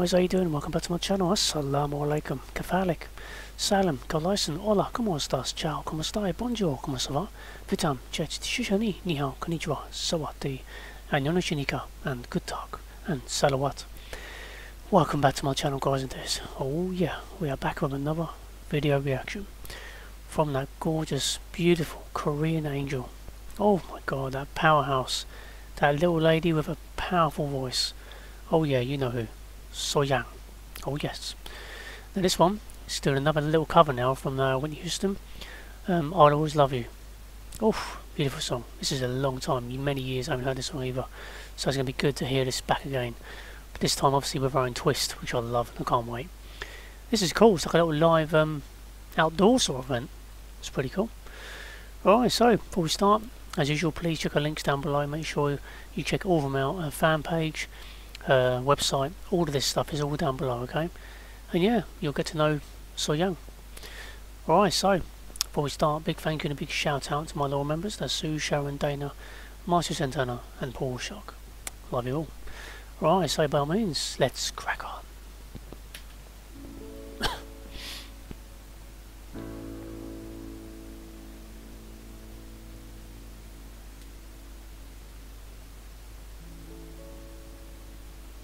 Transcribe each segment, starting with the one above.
guys, how you doing? Welcome back to my channel. Assalamu alaikum. Kafalik. Salam. Kalaisan. Hola. ¿Cómo estás? Ciao. ¿Cómo estai? Bonjour. ¿Cómo se va? Vitam. Chet. Shishani. Ni hao. Konnichiwa. Sawati. Annyeong shinika. And good talk. And salawat. Welcome back to my channel, guys and this. Oh yeah, we are back with another video reaction from that gorgeous, beautiful Korean angel. Oh my god, that powerhouse. That little lady with a powerful voice. Oh yeah, you know who. Sohyang. Oh yes. Now this one is doing another little cover now from uh, Whitney Houston. Um, I'll always love you. Oh, beautiful song. This is a long time, many years I haven't heard this song either. So it's going to be good to hear this back again. But this time obviously with our own twist, which I love and I can't wait. This is cool, it's like a little live um, outdoor sort of event. It's pretty cool. Alright, so before we start, as usual, please check our links down below. Make sure you check all of them out. Our fan page, uh, website, all of this stuff is all down below, okay? And yeah, you'll get to know Sohyang. Alright, so before we start, big thank you and a big shout out to my loyal members. That's Sue, Sharon, Dana, Marcio Santana, and Paul Shock. Love you all. Right, so by all means, let's crack on.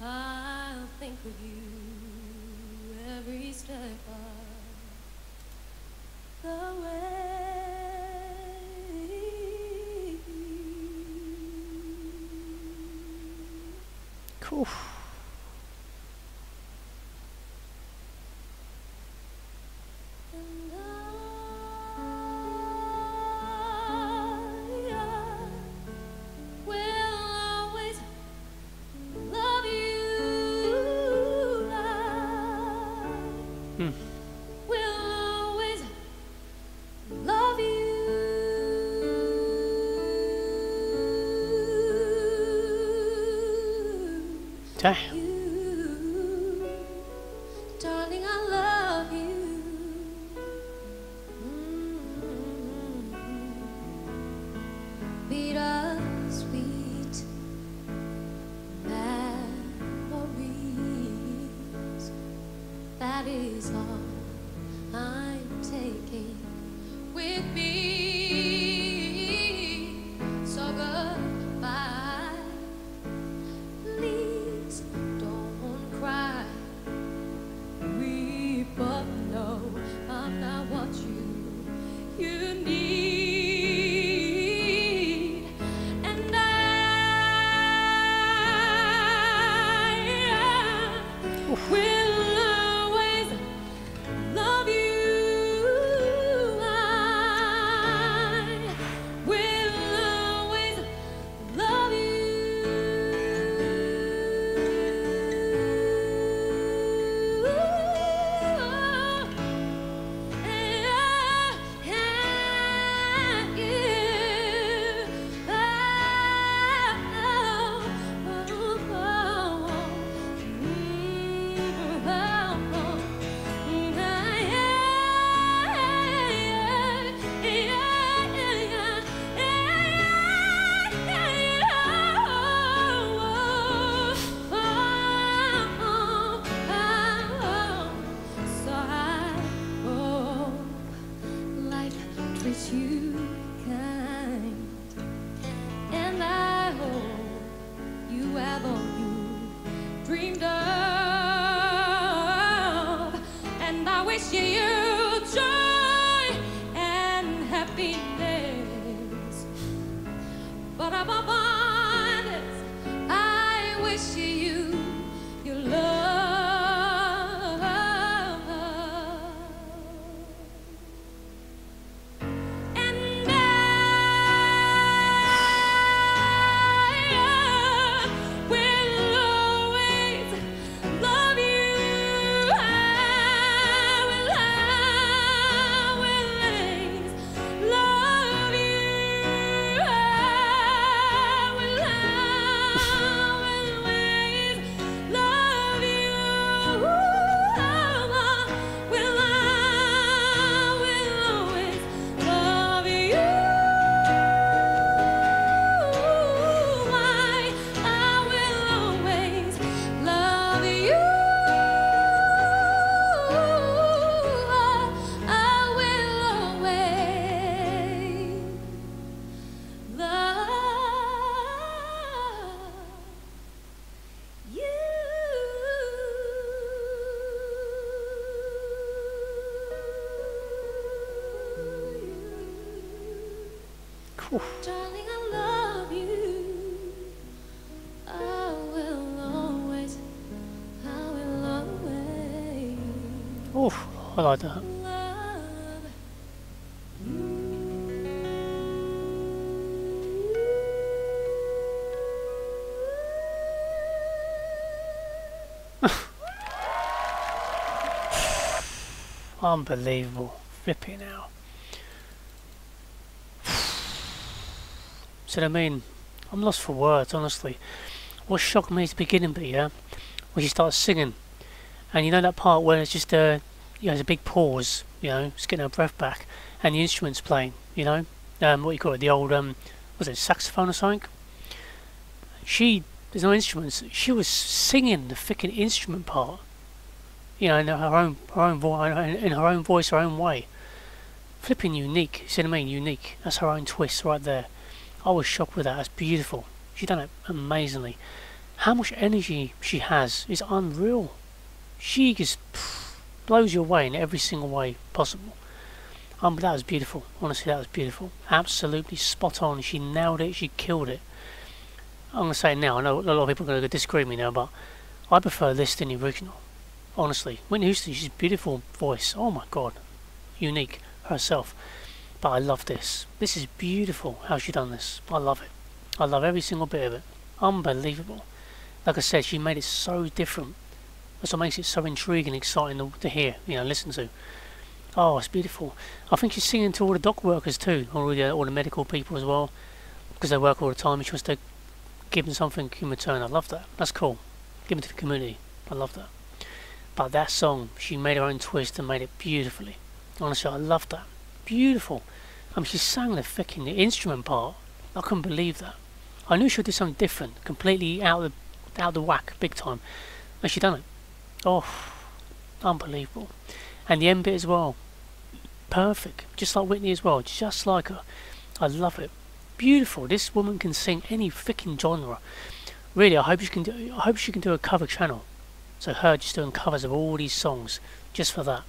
I'll think of you every step of the way. Cool. Hmm. will That is all I'm taking wish you Darling, I love you. I will always, I will always Oof, I like that. Unbelievable. Flipping out. So I mean, I'm lost for words, honestly. What shocked me at the beginning bit, yeah, when she starts singing, and you know that part where it's just a, you know, a big pause, you know, just getting her breath back, and the instruments playing, you know, um, what you call it, the old, um, was it saxophone or something? She, there's no instruments. She was singing the freaking instrument part, you know, in her own, her own voice, in her own voice, her own way. Flipping unique, see what I mean? Unique. That's her own twist right there. I was shocked with that. That's beautiful. She done it amazingly. How much energy she has is unreal. She just blows you away in every single way possible. Um, that was beautiful. Honestly, that was beautiful. Absolutely spot on. She nailed it. She killed it. I'm gonna say it now. I know a lot of people are gonna disagree with me now, but I prefer this than the original. Honestly, Whitney Houston, she's a beautiful voice. Oh my god, unique herself. But I love this. This is beautiful how she done this. I love it. I love every single bit of it. Unbelievable. Like I said, she made it so different. That's what makes it so intriguing, exciting to, to hear, you know, listen to. Oh, it's beautiful. I think she's singing to all the dock workers too, all the, uh, all the medical people as well, because they work all the time. and She wants to give them something in return. I love that. That's cool. Give it to the community. I love that. But that song, she made her own twist and made it beautifully. Honestly, I love that. Beautiful. I mean, she sang the fucking the instrument part. I couldn't believe that. I knew she would do something different, completely out of the, out of the whack, big time. And she done it. Oh, unbelievable. And the end bit as well. Perfect. Just like Whitney as well. Just like her. I love it. Beautiful. This woman can sing any freaking genre. Really, I hope she can do. I hope she can do a cover channel. So her just doing covers of all these songs, just for that.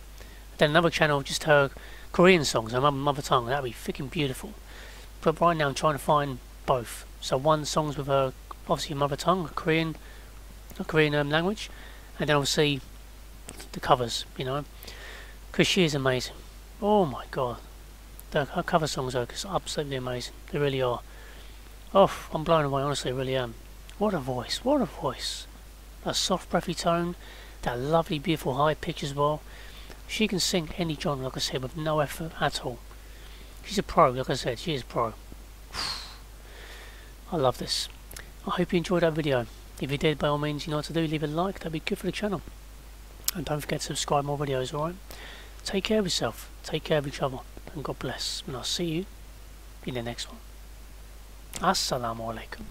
Then another channel just her Korean songs, mother, mother tongue. That'd be freaking beautiful. But right now I'm trying to find both. So one songs with her obviously mother tongue, Korean, Korean um, language, and then obviously the covers. You know, because she is amazing. Oh my god, the, her cover songs are just absolutely amazing. They really are. Oh, I'm blown away. Honestly, I really am. What a voice! What a voice! That soft, breathy tone, that lovely, beautiful high pitch as well. She can sing any genre, like I said, with no effort at all. She's a pro, like I said, she is pro. I love this. I hope you enjoyed that video. If you did, by all means, you know what to do. Leave a like, that'd be good for the channel. And don't forget to subscribe more videos, alright? Take care of yourself, take care of each other, and God bless. And I'll see you in the next one. Assalamu alaikum.